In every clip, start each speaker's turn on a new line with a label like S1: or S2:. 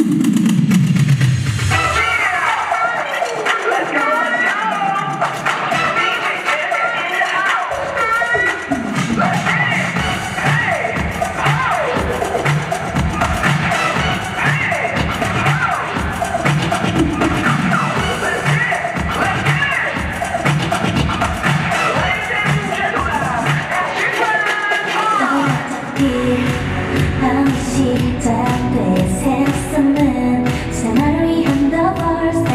S1: you. 시작돼 세상은 생활을 위한 The First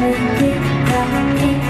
S1: Pick, pick.